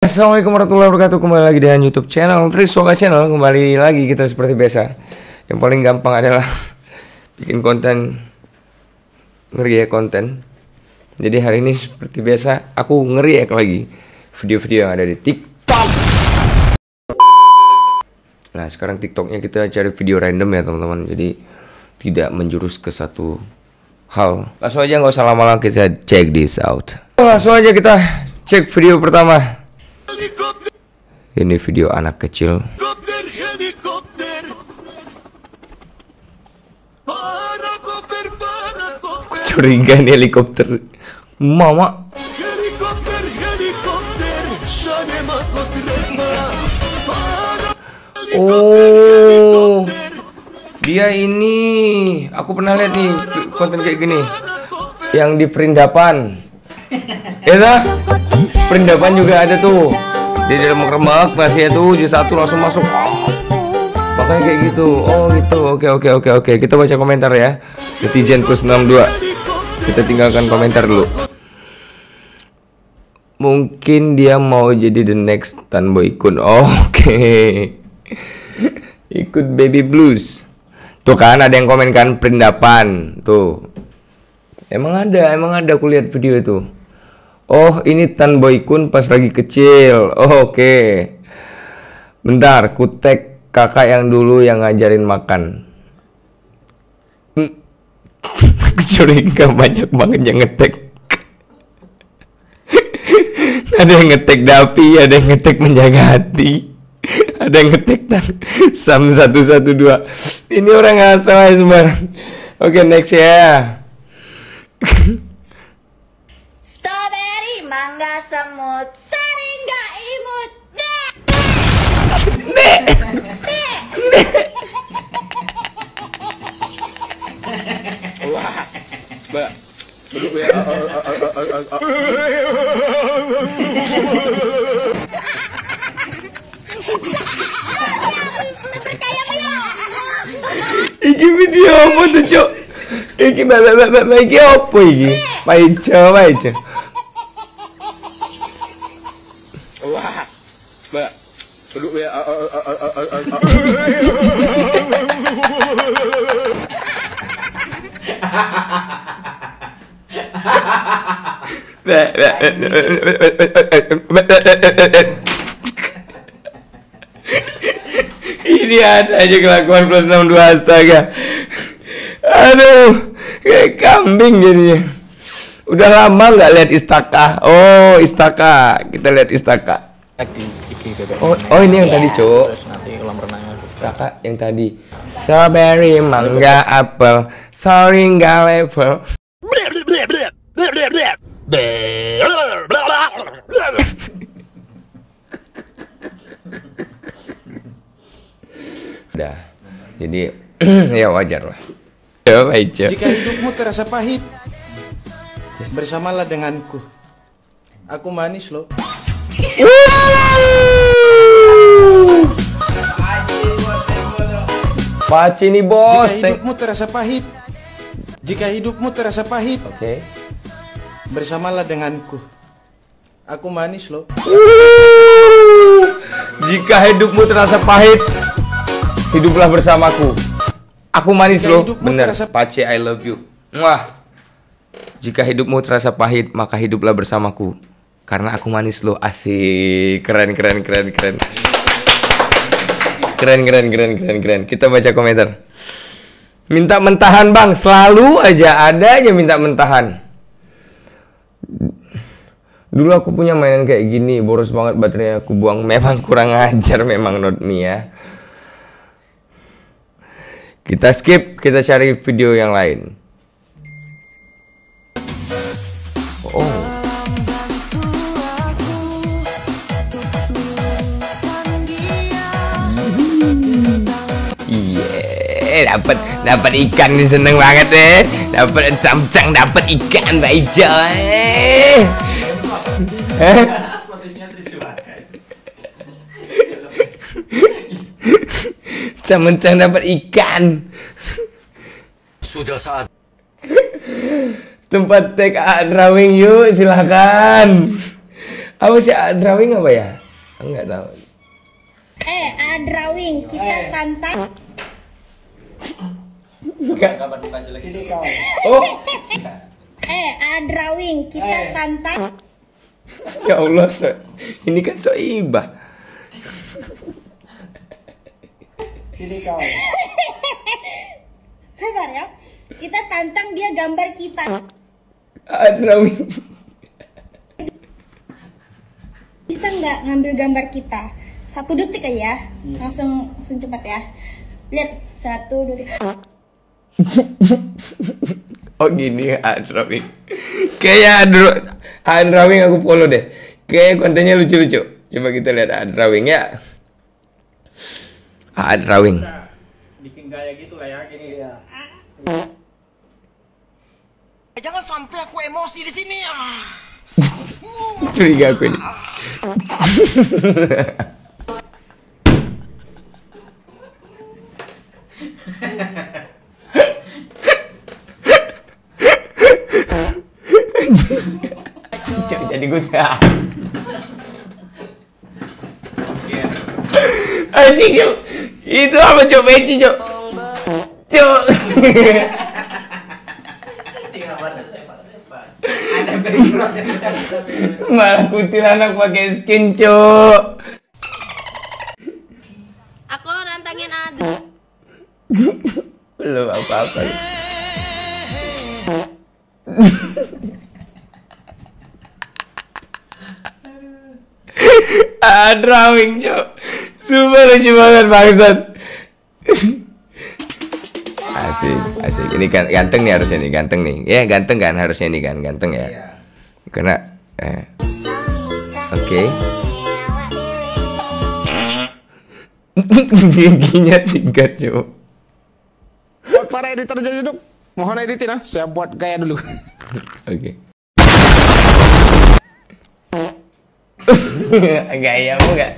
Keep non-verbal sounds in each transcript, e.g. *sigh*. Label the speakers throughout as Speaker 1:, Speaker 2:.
Speaker 1: Assalamualaikum warahmatullahi wabarakatuh. Kembali lagi dengan youtube channel Triswoka Channel. Kembali lagi kita seperti biasa. Yang paling gampang adalah *laughs* Bikin konten Ngeriak konten. Jadi hari ini seperti biasa Aku ngeriak lagi Video-video yang ada di tiktok. Nah sekarang tiktoknya kita cari video random ya teman-teman. Jadi Tidak menjurus ke satu Hal. Langsung aja nggak usah lama-lama kita check this out. Langsung aja kita cek video pertama ini video anak kecil. Curiga nih helikopter. Mama. Oh. Dia ini aku pernah lihat nih konten kayak gini. Yang di Perindapan. *laughs* Ya? Perindapan juga ada tuh. Di dalam remak masih itu jadi satu langsung masuk. Makanya kayak gitu. Oh gitu. Oke oke oke oke. Kita baca komentar ya. Netizen plus 62. Kita tinggalkan komentar dulu. Mungkin dia mau jadi the next Tanboy Kun. Oh, Oke. *laughs* Ikut baby blues. Tuh kan ada yang komen kan perindapan. Tuh. Emang ada, emang ada aku lihat video itu. Oh, ini Tan Boy Kun pas lagi kecil. Oh, oke. Bentar, kutek kakak yang dulu yang ngajarin makan. Hmm. *laughs* Curiga banyak banget yang ngetek. *laughs* ada yang ngetek Davi, ada yang ngetek menjaga hati. Ada yang ngetek tan Sam 112. Ini orang asal sembarang. Oke, next ya. *laughs* Iki video apa tuh, Cok? Iki mbak mbak mbak mbak iki apa iki? Paijo, paijo.
Speaker 2: Wah, Mbak. Duduk ya.
Speaker 1: Mbak, mbak, mbak, mbak. Ini ada aja kelakuan plus 62 astaga. Aduh, kayak kambing jadinya. Udah lama nggak lihat istaka. Oh, istaka. Kita lihat istaka.
Speaker 3: di iki bebek
Speaker 1: Oh, oh ini yang tadi, Cok.
Speaker 3: terus nanti kolam renangnya
Speaker 1: Istaka yang tadi. Strawberry, mangga, apel, sorry nggak level. *laughs* Udah. Jadi *clears throat* ya wajar lah. Ya baik, Cok.
Speaker 4: Jika hidupmu terasa pahit, bersamalah denganku. Aku manis loh.
Speaker 1: Paci nih bos.
Speaker 4: Jika hidupmu terasa pahit, jika hidupmu terasa pahit,
Speaker 1: Oke.
Speaker 4: bersamalah denganku. Aku manis loh.
Speaker 1: Jika hidupmu terasa pahit, hiduplah bersamaku. Aku manis
Speaker 4: Jika
Speaker 1: loh, bener.
Speaker 4: terasa-
Speaker 1: Pace, I love you. Wah. Jika hidupmu terasa pahit, maka hiduplah bersamaku. Karena aku manis loh, asik. Keren, keren, keren, keren. Keren, keren, keren, keren, keren. Kita baca komentar. Minta mentahan bang, selalu aja ada aja minta mentahan. Dulu aku punya mainan kayak gini, boros banget baterainya aku buang. Memang kurang ajar memang not me ya. Kita skip, kita cari video yang lain. Dapat dapat ikan nih seneng banget deh. Dapat camcang, dapat ikan Mbak Ijo. Eh. Eh? Camcang dapat ikan.
Speaker 2: Sudah saat
Speaker 1: Tempat take a drawing yuk, silakan. Apa sih ah, drawing apa ya? Enggak tahu.
Speaker 5: Eh, ah, drawing kita tantang.
Speaker 1: Enggak.
Speaker 3: Kabar buka jelek itu
Speaker 1: Oh,
Speaker 5: Eh, ah, drawing kita tantang.
Speaker 1: ya Allah, so, ini kan soibah.
Speaker 5: Sabar ya. Kita tantang dia gambar kita.
Speaker 1: Ah, drawing.
Speaker 5: Bisa nggak ngambil gambar kita? Satu detik aja ya. Langsung, langsung cepat ya. Lihat, satu, dua, tiga. *laughs*
Speaker 1: Oh gini drawing. Kayak ah, drawing aku follow deh. Kayak kontennya lucu-lucu. Coba kita lihat drawing ya. Ah, drawing.
Speaker 3: bikin gaya gitu lah ya gini ya.
Speaker 6: Jangan sampai aku emosi di sini ya. *laughs*
Speaker 1: Curiga aku ini. *laughs* jadi gue Anjing cok Itu apa cok Peci cok Cok Malah kuntilanak pakai skin cok Belum apa-apa ah, drawing cok Sumpah lucu banget bangsat Asik, asik. Ini ganteng nih harusnya nih, ganteng nih. Ya, ganteng kan harusnya nih kan, ganteng ya. Karena eh Oke. Giginya tiga, cok.
Speaker 4: Para editor jadi dong. Mohon editin ah. Saya buat gaya dulu.
Speaker 1: Oke. Gayamu gak?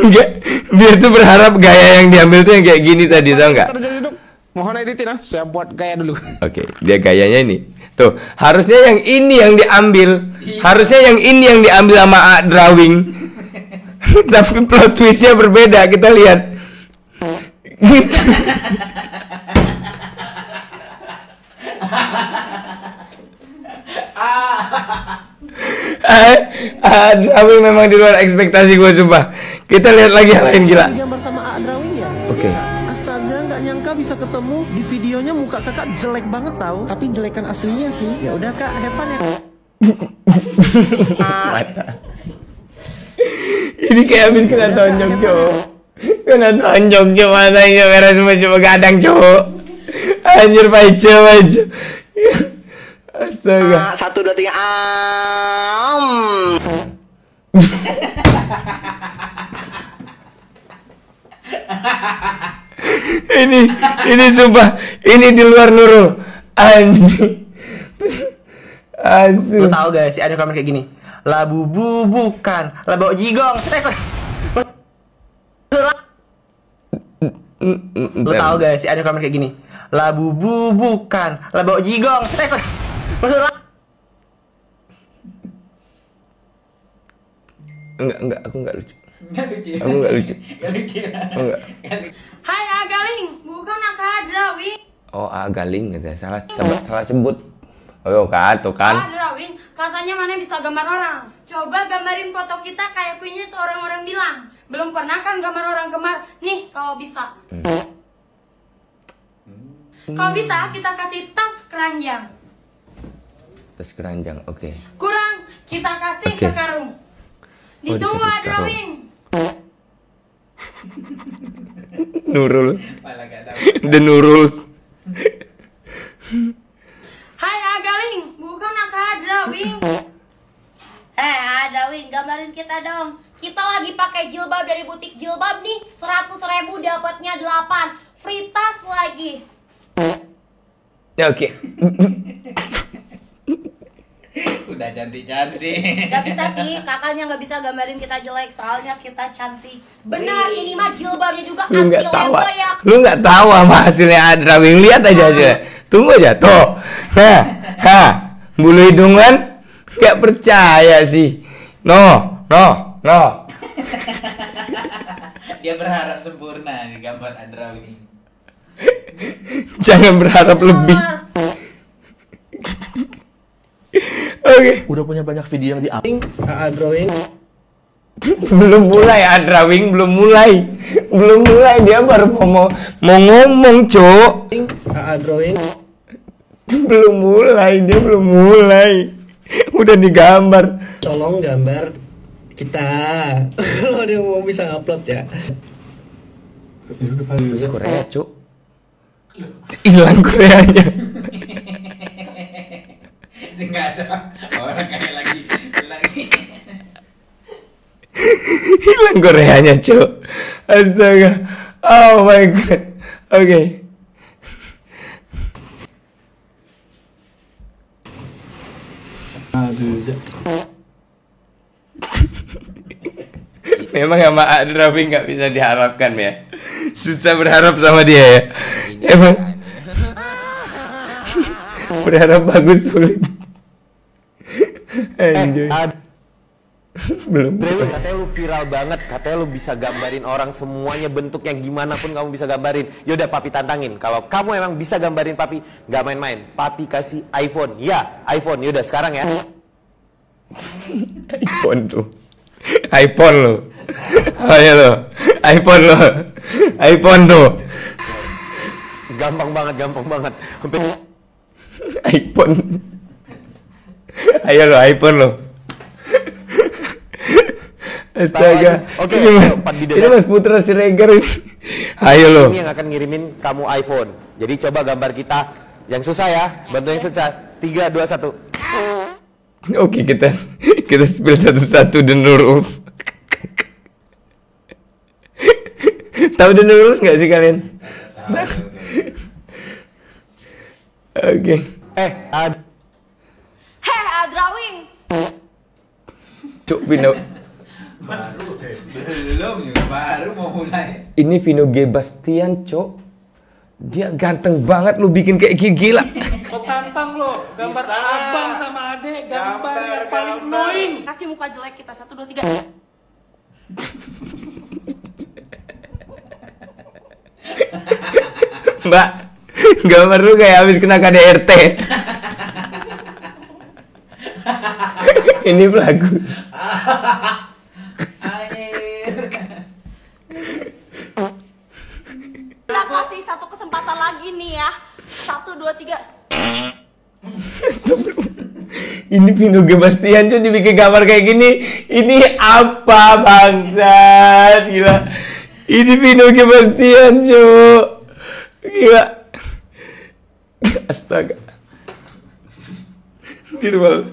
Speaker 1: Enggak, dia tuh berharap gaya yang diambil tuh yang kayak gini tadi tau nggak?
Speaker 4: Editor jadi dong. Mohon editin ah. Saya buat gaya dulu.
Speaker 1: Oke, dia gayanya ini. Tuh, harusnya yang ini yang diambil. Harusnya yang ini yang diambil sama A drawing. *laughs* Tapi plot twistnya berbeda. Kita lihat. Gitu. *laughs* Ah, ah, drawing memang di luar ekspektasi gue sumpah. Kita lihat lagi yang lain gila.
Speaker 7: gambar sama A drawing ya?
Speaker 1: Oke.
Speaker 7: Astaga, nggak nyangka bisa ketemu. Di videonya muka kakak jelek banget tahu. Tapi jelekan aslinya sih. Ya udah kak, have fun ya. *laughs*
Speaker 1: Ini kayak habis kena tonjok cowok Kena tonjok cowok Matanya merah semua cuma gadang cowok Anjir paice paice Astaga.
Speaker 7: Satu, dua, tiga. Am.
Speaker 1: Ini Ini sumpah Ini di luar Nurul. Anjir. Asu.
Speaker 7: Lo tau gak sih ada komen kayak gini? Labu bu bukan, labu jigong. Eh, kok- Lo tau gak sih ada komen kayak gini? Labu bu bukan, labu jigong. Eh, kok-
Speaker 1: Enggak enggak aku enggak lucu
Speaker 3: Enggak lucu.
Speaker 1: Aku enggak lucu
Speaker 3: Enggak lucu.
Speaker 1: Aku enggak
Speaker 5: Hai Agaling, bukan Aka Drawing.
Speaker 1: Oh agaling gitu Salah salah, sebut Oh kan tuh kan
Speaker 5: katanya mana bisa gambar orang. Coba gambarin foto kita kayak punya tuh orang-orang bilang. Belum pernah kan gambar orang gemar. Nih, kalau bisa. Kalau bisa, kita kasih tas keranjang.
Speaker 1: Terus keranjang oke
Speaker 5: Kurang, kita kasih
Speaker 1: Oke.
Speaker 5: ke karung.
Speaker 1: Oh,
Speaker 5: Ditunggu
Speaker 1: sekarang.
Speaker 5: drawing. *laughs*
Speaker 1: Nurul. *laughs* The Nuruls *laughs*
Speaker 5: Drawing.
Speaker 8: Eh, ada Wing, gambarin kita dong. Kita lagi pakai jilbab dari butik jilbab nih, 100 ribu dapatnya 8. Free tas lagi.
Speaker 1: Oke
Speaker 3: Udah cantik-cantik.
Speaker 8: Gak bisa sih, kakaknya gak bisa gambarin kita jelek, soalnya kita cantik. Benar, ini mah jilbabnya juga
Speaker 1: Lu
Speaker 8: anti
Speaker 1: nggak tahu
Speaker 8: ya.
Speaker 1: Lu nggak tahu sama hasilnya drawing Lihat aja hasilnya Tunggu aja tuh Nah Ha, bulu hidungan? Gak percaya sih. No, no, no.
Speaker 3: Dia berharap sempurna nih gambar Adra ini. *laughs*
Speaker 1: Jangan berharap lebih. Oke.
Speaker 7: Udah punya banyak video yang di AA drawing.
Speaker 1: belum mulai ah, drawing belum mulai belum mulai dia baru mau mau ngomong cok
Speaker 7: AA drawing.
Speaker 1: Belum mulai dia belum mulai. Udah digambar.
Speaker 7: Tolong gambar kita. *laughs* Kalau dia mau bisa upload ya.
Speaker 1: Korea cok hilang Koreanya.
Speaker 3: Nggak ada. Orang kayak lagi. Lagi.
Speaker 1: hilang Koreanya cok astaga. Oh my god. Oke Memang sama Adrawi nggak bisa diharapkan ya. Susah berharap sama dia ya. Emang *laughs* berharap bagus sulit. Anjay. Belum.
Speaker 9: Dewi katanya lu viral banget, katanya lu bisa gambarin orang semuanya bentuknya gimana pun kamu bisa gambarin. Yaudah papi tantangin, kalau kamu emang bisa gambarin papi, nggak main-main. Papi kasih iPhone, ya iPhone. Yaudah sekarang ya. *laughs*
Speaker 1: iPhone tuh. iPhone lo. Ayo lo. iPhone lo. iPhone tuh.
Speaker 9: Gampang banget, gampang banget. Sampai
Speaker 1: iPhone. Ayo lo iPhone lo. Astaga.
Speaker 9: Oke, bidadari.
Speaker 1: ini mas Putra Siregar. Ayo lo.
Speaker 9: ini yang akan ngirimin kamu iPhone. Jadi coba gambar kita yang susah ya, bantu yang susah. 3, 2, 1.
Speaker 1: Oke kita kita spill satu-satu the rules. Tahu the rules nggak sih kalian? Oke.
Speaker 9: Eh, ad
Speaker 8: Heh, A drawing.
Speaker 1: Cuk Vino.
Speaker 3: Belum juga baru mau mulai.
Speaker 1: Ini Vino G Bastian, Cok. Dia ganteng banget lu bikin kayak gini gila.
Speaker 10: Kau tantang lo, gambar abang sama adek, gambar, yang paling annoying.
Speaker 8: Kasih muka jelek kita satu dua tiga.
Speaker 1: Mbak, gambar lu kayak habis kena KDRT. Ini pelaku.
Speaker 8: Kita kasih satu kesempatan lagi nih ya. Satu dua tiga.
Speaker 1: Ini Vino G Bastian cuy dibikin gambar kayak gini. Ini apa bangsat? Gila. Ini Vino G Bastian cuy. Gila. Astaga. Di luar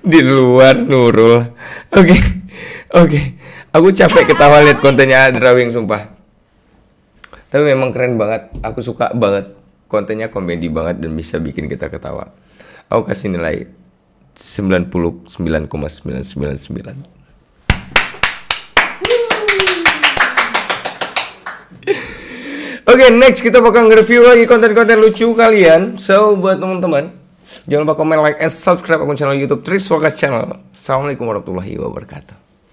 Speaker 1: di luar Nurul. Oke. Oke. Aku capek ketawa lihat kontennya Drawing sumpah. Tapi memang keren banget. Aku suka banget. Kontennya komedi banget dan bisa bikin kita ketawa. Aku kasih nilai 99,999. Oke, next kita bakal nge-review lagi konten-konten lucu kalian. So, buat teman-teman, jangan lupa komen, like, and subscribe akun channel YouTube Tris Channel. Assalamualaikum warahmatullahi wabarakatuh.